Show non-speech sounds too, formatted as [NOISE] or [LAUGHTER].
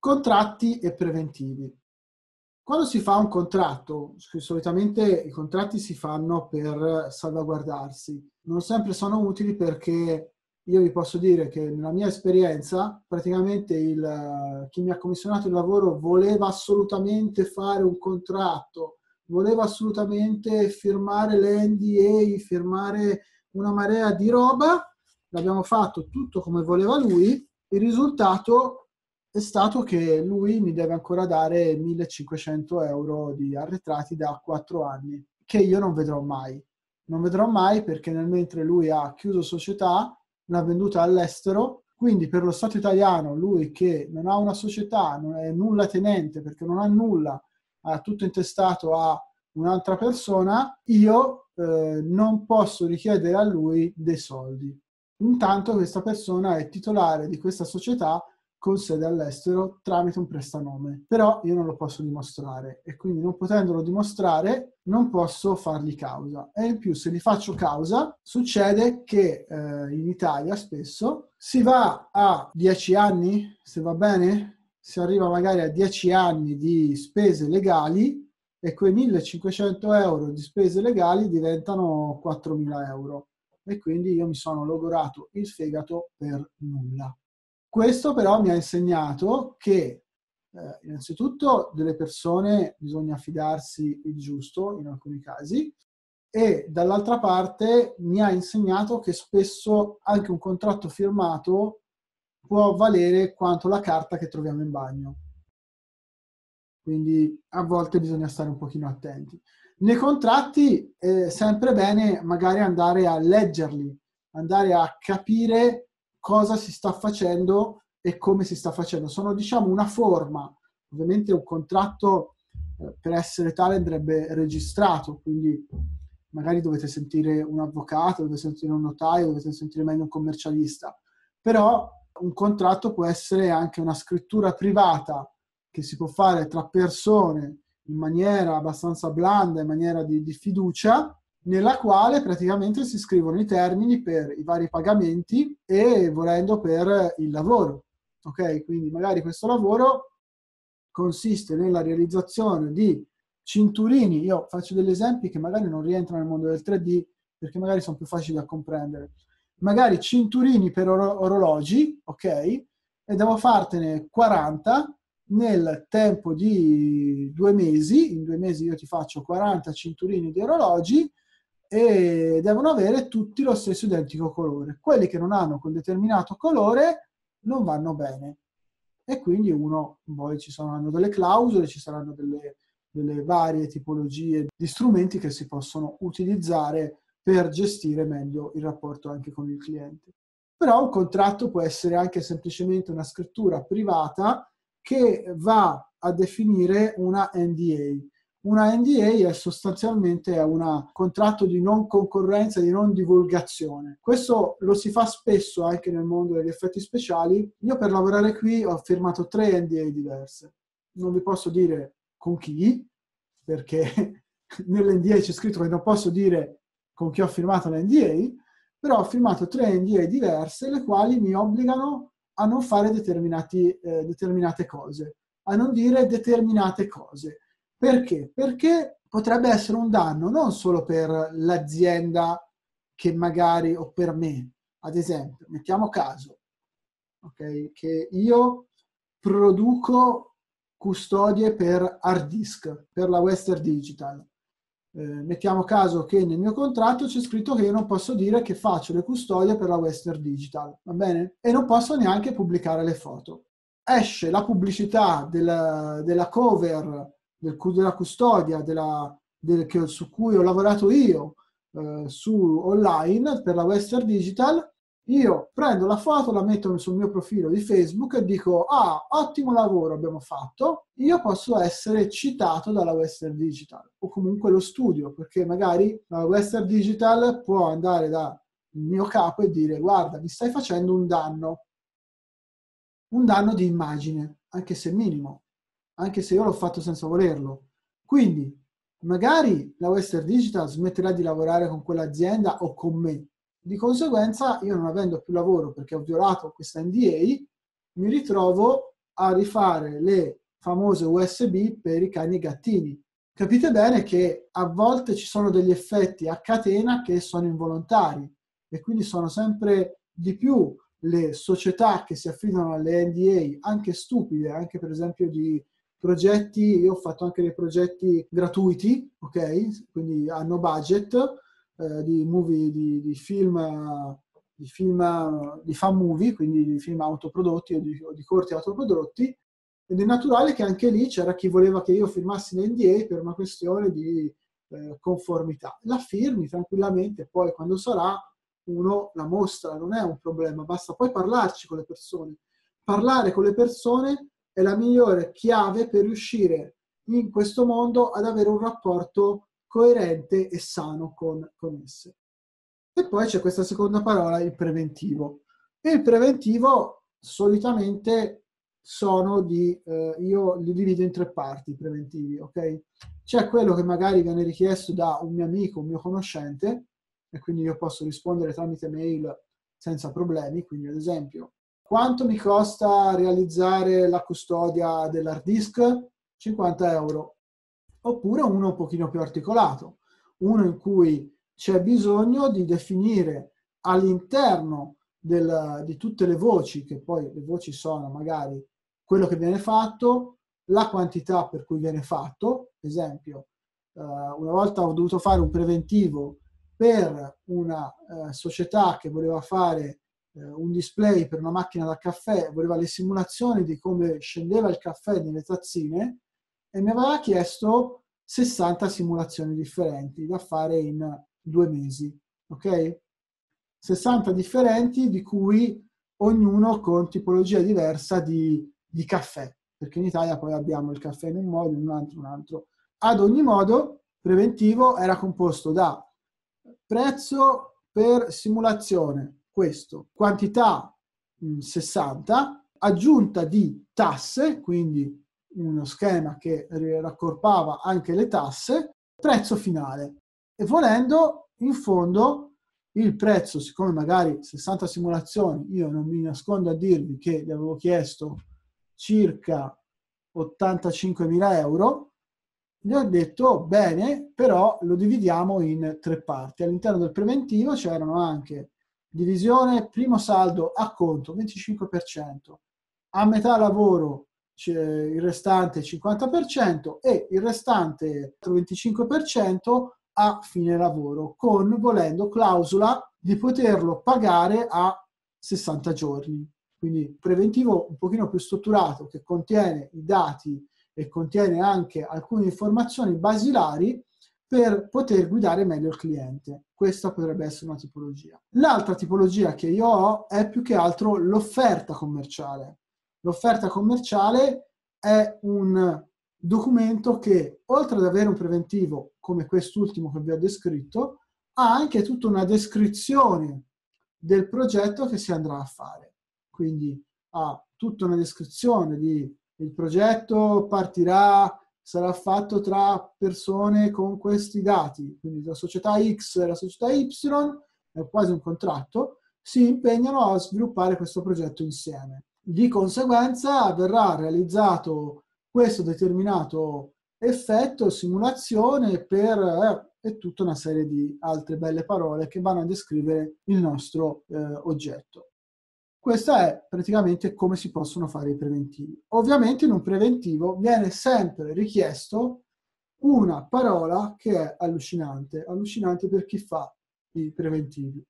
Contratti e preventivi. Quando si fa un contratto, solitamente i contratti si fanno per salvaguardarsi, non sempre sono utili perché io vi posso dire che nella mia esperienza praticamente il, chi mi ha commissionato il lavoro voleva assolutamente fare un contratto, voleva assolutamente firmare l'NDA, firmare una marea di roba, l'abbiamo fatto tutto come voleva lui, il risultato è stato che lui mi deve ancora dare 1500 euro di arretrati da 4 anni, che io non vedrò mai. Non vedrò mai perché nel mentre lui ha chiuso società, l'ha venduta all'estero, quindi per lo Stato italiano lui che non ha una società, non è nulla tenente perché non ha nulla, ha tutto intestato a un'altra persona, io eh, non posso richiedere a lui dei soldi. Intanto questa persona è titolare di questa società con sede all'estero tramite un prestanome. Però io non lo posso dimostrare e quindi non potendolo dimostrare non posso fargli causa. E in più se gli faccio causa succede che eh, in Italia spesso si va a 10 anni, se va bene, si arriva magari a 10 anni di spese legali e quei 1500 euro di spese legali diventano 4000 euro e quindi io mi sono logorato il fegato per nulla. Questo però mi ha insegnato che eh, innanzitutto delle persone bisogna fidarsi il giusto in alcuni casi e dall'altra parte mi ha insegnato che spesso anche un contratto firmato può valere quanto la carta che troviamo in bagno. Quindi a volte bisogna stare un pochino attenti. Nei contratti è sempre bene magari andare a leggerli, andare a capire cosa si sta facendo e come si sta facendo. Sono diciamo una forma, ovviamente un contratto eh, per essere tale andrebbe registrato, quindi magari dovete sentire un avvocato, dovete sentire un notaio, dovete sentire meglio un commercialista, però un contratto può essere anche una scrittura privata che si può fare tra persone in maniera abbastanza blanda, in maniera di, di fiducia, nella quale praticamente si scrivono i termini per i vari pagamenti e volendo per il lavoro. Ok, quindi magari questo lavoro consiste nella realizzazione di cinturini. Io faccio degli esempi che magari non rientrano nel mondo del 3D perché magari sono più facili da comprendere. Magari cinturini per or- orologi, ok? E devo fartene 40 nel tempo di due mesi. In due mesi io ti faccio 40 cinturini di orologi e devono avere tutti lo stesso identico colore. Quelli che non hanno quel determinato colore non vanno bene. E quindi uno, poi ci saranno delle clausole, ci saranno delle, delle varie tipologie di strumenti che si possono utilizzare per gestire meglio il rapporto anche con il cliente. Però un contratto può essere anche semplicemente una scrittura privata che va a definire una NDA, una NDA è sostanzialmente un contratto di non concorrenza, di non divulgazione. Questo lo si fa spesso anche nel mondo degli effetti speciali. Io per lavorare qui ho firmato tre NDA diverse. Non vi posso dire con chi, perché [LAUGHS] nell'NDA c'è scritto che non posso dire con chi ho firmato l'NDA, però ho firmato tre NDA diverse, le quali mi obbligano a non fare eh, determinate cose, a non dire determinate cose. Perché? Perché potrebbe essere un danno non solo per l'azienda che magari, o per me, ad esempio, mettiamo caso, okay, che io produco custodie per hard disk, per la Western Digital. Eh, mettiamo caso che nel mio contratto c'è scritto che io non posso dire che faccio le custodie per la Western Digital, va bene? E non posso neanche pubblicare le foto. Esce la pubblicità della, della cover del, della custodia della, del, che, su cui ho lavorato io eh, su online per la Western Digital, io prendo la foto, la metto sul mio profilo di Facebook e dico, ah, ottimo lavoro abbiamo fatto, io posso essere citato dalla Western Digital. O comunque lo studio, perché magari la Western Digital può andare dal mio capo e dire, guarda, mi stai facendo un danno, un danno di immagine, anche se minimo anche se io l'ho fatto senza volerlo. Quindi magari la Western Digital smetterà di lavorare con quell'azienda o con me. Di conseguenza, io non avendo più lavoro perché ho violato questa NDA, mi ritrovo a rifare le famose USB per i cani e gattini. Capite bene che a volte ci sono degli effetti a catena che sono involontari e quindi sono sempre di più le società che si affidano alle NDA, anche stupide, anche per esempio di progetti, io ho fatto anche dei progetti gratuiti, ok? Quindi hanno budget eh, di movie, di, di film di film di fan movie, quindi di film autoprodotti o di, o di, corti autoprodotti, ed è naturale che anche lì c'era chi voleva che io firmassi l'NDA per una questione di eh, conformità. La firmi tranquillamente, poi quando sarà uno la mostra, non è un problema, basta poi parlarci con le persone. Parlare con le persone è la migliore chiave per riuscire in questo mondo ad avere un rapporto coerente e sano con, con esse. E poi c'è questa seconda parola, il preventivo. E il preventivo solitamente sono di, eh, io li divido in tre parti, i preventivi, ok? C'è quello che magari viene richiesto da un mio amico, un mio conoscente, e quindi io posso rispondere tramite mail senza problemi, quindi ad esempio, quanto mi costa realizzare la custodia dell'hard disk? 50 euro. Oppure uno un pochino più articolato, uno in cui c'è bisogno di definire all'interno del, di tutte le voci, che poi le voci sono magari quello che viene fatto, la quantità per cui viene fatto. Esempio, eh, una volta ho dovuto fare un preventivo per una eh, società che voleva fare un display per una macchina da caffè, voleva le simulazioni di come scendeva il caffè nelle tazzine e mi aveva chiesto 60 simulazioni differenti da fare in due mesi, ok? 60 differenti di cui ognuno con tipologia diversa di, di caffè, perché in Italia poi abbiamo il caffè in un modo, in un altro, in un altro. Ad ogni modo, preventivo era composto da prezzo per simulazione, questo, quantità 60, aggiunta di tasse, quindi uno schema che raccorpava anche le tasse, prezzo finale e volendo in fondo il prezzo, siccome magari 60 simulazioni, io non mi nascondo a dirvi che gli avevo chiesto circa 85.000 euro, gli ho detto bene, però lo dividiamo in tre parti. All'interno del preventivo c'erano anche divisione primo saldo a conto 25%, a metà lavoro il restante 50% e il restante 25% a fine lavoro, con volendo clausola di poterlo pagare a 60 giorni. Quindi preventivo un pochino più strutturato che contiene i dati e contiene anche alcune informazioni basilari per poter guidare meglio il cliente. Questa potrebbe essere una tipologia. L'altra tipologia che io ho è più che altro l'offerta commerciale. L'offerta commerciale è un documento che, oltre ad avere un preventivo come quest'ultimo che vi ho descritto, ha anche tutta una descrizione del progetto che si andrà a fare. Quindi ha tutta una descrizione di il progetto partirà, sarà fatto tra persone con questi dati, quindi la società X e la società Y, è quasi un contratto, si impegnano a sviluppare questo progetto insieme. Di conseguenza verrà realizzato questo determinato effetto, simulazione per eh, e tutta una serie di altre belle parole che vanno a descrivere il nostro eh, oggetto. Questo è praticamente come si possono fare i preventivi. Ovviamente in un preventivo viene sempre richiesto una parola che è allucinante, allucinante per chi fa i preventivi.